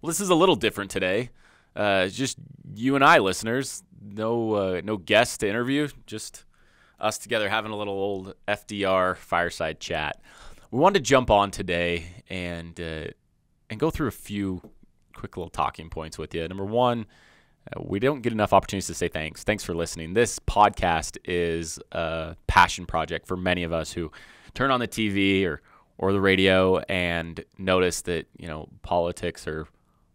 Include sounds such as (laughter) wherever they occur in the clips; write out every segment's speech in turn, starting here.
Well, this is a little different today. Uh, just you and I, listeners. No, uh, no guests to interview. Just us together having a little old FDR fireside chat. We wanted to jump on today and uh, and go through a few quick little talking points with you. Number one, uh, we don't get enough opportunities to say thanks. Thanks for listening. This podcast is a passion project for many of us who turn on the TV or or the radio and notice that you know politics are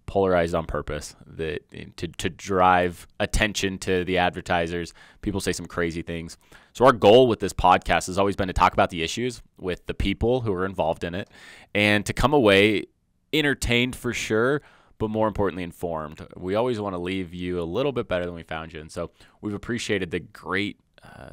polarized on purpose that to, to drive attention to the advertisers. People say some crazy things. So our goal with this podcast has always been to talk about the issues with the people who are involved in it and to come away entertained for sure but more importantly informed. We always want to leave you a little bit better than we found you and so we've appreciated the great uh,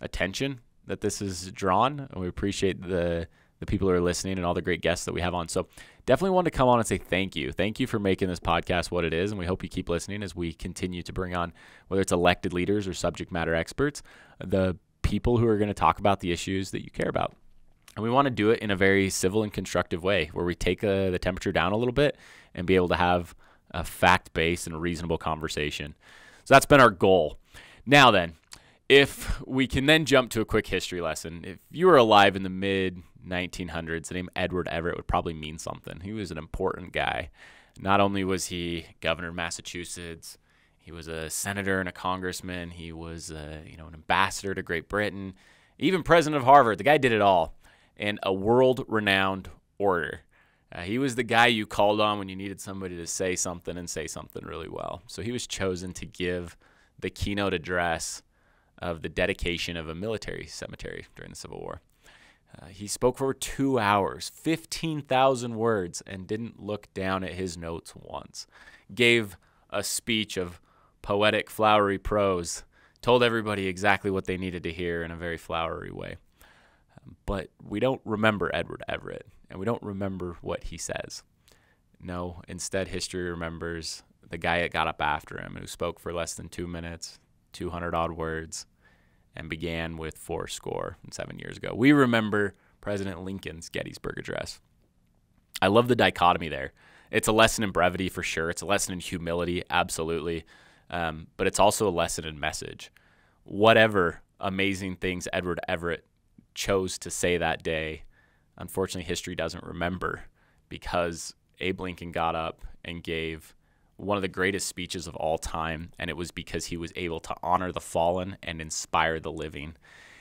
attention that this has drawn and we appreciate the the people who are listening and all the great guests that we have on. So definitely want to come on and say thank you. Thank you for making this podcast what it is. And we hope you keep listening as we continue to bring on, whether it's elected leaders or subject matter experts, the people who are going to talk about the issues that you care about. And we want to do it in a very civil and constructive way where we take uh, the temperature down a little bit and be able to have a fact based and reasonable conversation. So that's been our goal. Now, then, if we can then jump to a quick history lesson, if you were alive in the mid 1900s, the name Edward Everett would probably mean something. He was an important guy. Not only was he governor of Massachusetts, he was a senator and a congressman. He was, a, you know, an ambassador to Great Britain, even president of Harvard. The guy did it all, and a world-renowned orator. Uh, he was the guy you called on when you needed somebody to say something and say something really well. So he was chosen to give the keynote address of the dedication of a military cemetery during the Civil War. Uh, he spoke for two hours, 15,000 words, and didn't look down at his notes once. Gave a speech of poetic, flowery prose, told everybody exactly what they needed to hear in a very flowery way. But we don't remember Edward Everett, and we don't remember what he says. No, instead, history remembers the guy that got up after him, who spoke for less than two minutes, 200 odd words, and began with four score and seven years ago. We remember President Lincoln's Gettysburg Address. I love the dichotomy there. It's a lesson in brevity for sure. It's a lesson in humility, absolutely. Um, but it's also a lesson in message. Whatever amazing things Edward Everett chose to say that day, unfortunately, history doesn't remember because Abe Lincoln got up and gave one of the greatest speeches of all time, and it was because he was able to honor the fallen and inspire the living.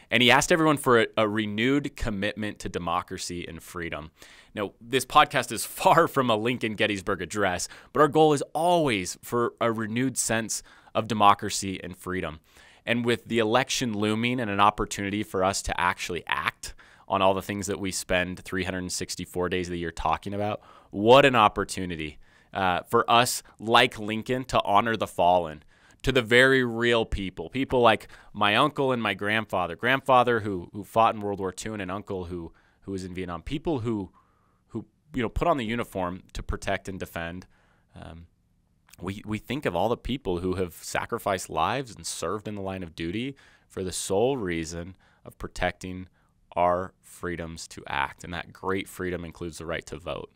And he asked everyone for a, a, renewed commitment to democracy and freedom. Now, this podcast is (laughs) far from a Lincoln Gettysburg address, but our goal is always for a renewed sense of democracy and freedom. And with the election looming and an opportunity for us to actually act on all the things that we spend 364 days of the year talking about, what an opportunity uh, for us, like Lincoln, to honor the fallen, to the very real people, people like my uncle and my grandfather, grandfather who who fought in World War II, and an uncle who who was in Vietnam, people who who you know put on the uniform to protect and defend. Um, we we think of all the people who have sacrificed lives and served in the line of duty for the sole reason of protecting our freedoms to act, and that great freedom includes the right to vote.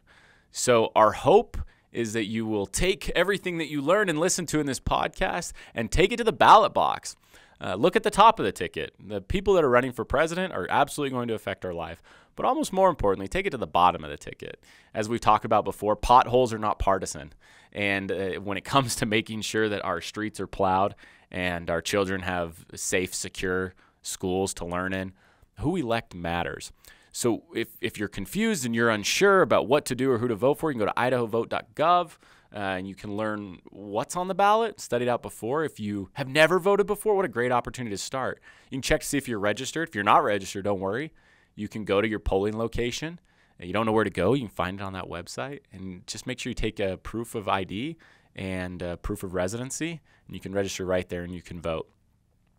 So our hope is that you will take everything that you learn and listen to in this podcast and take it to the ballot box. Uh, look at the top of the ticket. The people that are running for president are absolutely going to affect our life. But almost more importantly, take it to the bottom of the ticket. As we've talked about before, potholes are not partisan. And uh, when it (laughs) comes to making sure that our streets are plowed and our children have safe, secure schools to learn in, who elect matters. So if, if you're confused and you're unsure about what to do or who to vote for, you can go to idahovote.gov uh, and you can learn what's on the ballot, studied out before. If you have never voted before, what a great opportunity to start. You can check to see if you're registered. If you're not registered, don't worry. You can go to your polling location. You don't know where to go, you can find it on that website. And just make sure you take a proof of ID and proof of residency, and you can register right there and you can vote.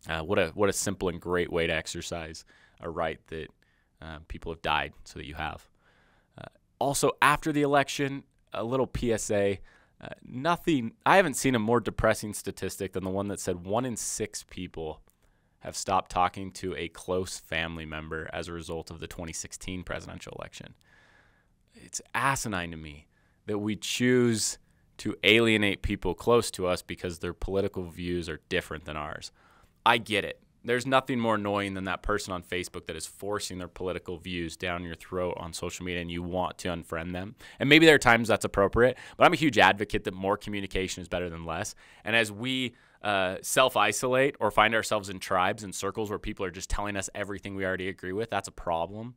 Uh, what a what a simple and great way to exercise a right that um, people have died so that you have. Uh, also, after the election, a little PSA. Uh, nothing, I haven't seen a more depressing statistic than the one that said one in six people have stopped talking to a close family member as a result of the 2016 presidential election. It's asinine to me that we choose to alienate people close to us because their political views are different than ours. I get it. There's nothing more annoying than that person on Facebook that is forcing their political views down your throat on social media and you want to unfriend them. And maybe there are times that's appropriate, but I'm a huge advocate that more communication is better than less. And as we uh, self isolate or find ourselves in tribes and circles where people are just telling us everything we already agree with, that's a problem.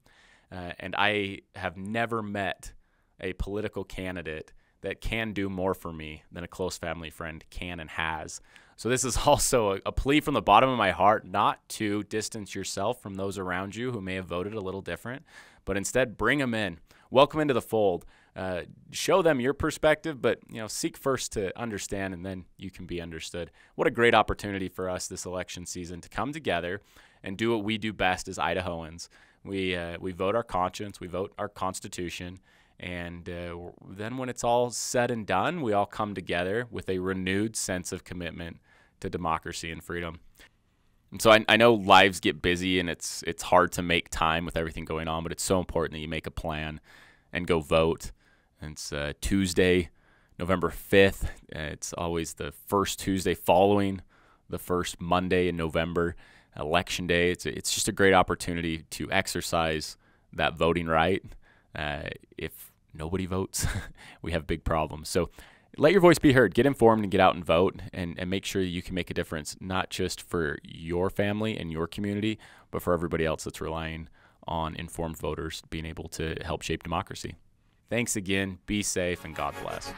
Uh, and I have never met a political candidate that can do more for me than a close family friend can and has. So, this is (laughs) also a, a, plea from the bottom of my heart not to distance yourself from those around you who may have voted a little different, but instead bring them in, welcome into the fold. Uh, show them your perspective, but you know, seek first to understand, and then you can be understood. What a great opportunity for us this election season to come together and do what we do best as Idahoans. We uh, we vote our conscience, we vote our constitution, and uh, then when it's all said and done, we all come together with a renewed sense of commitment to democracy and freedom. And so I, I know lives get busy and it's it's hard to make time with everything going on, but it's so important that you make a plan and go vote. And it's uh, Tuesday, November 5th. It's always the first Tuesday following the first Monday in November, election day. It's, it's just a great opportunity to exercise that voting right. Uh, if nobody votes, (laughs) we have big problems. So let your voice be heard. Get informed and get out and vote and, and make sure you can make a difference, not just for your family and your community, but for everybody else that's relying on informed voters being able to help shape democracy. Thanks again. Be safe and God bless.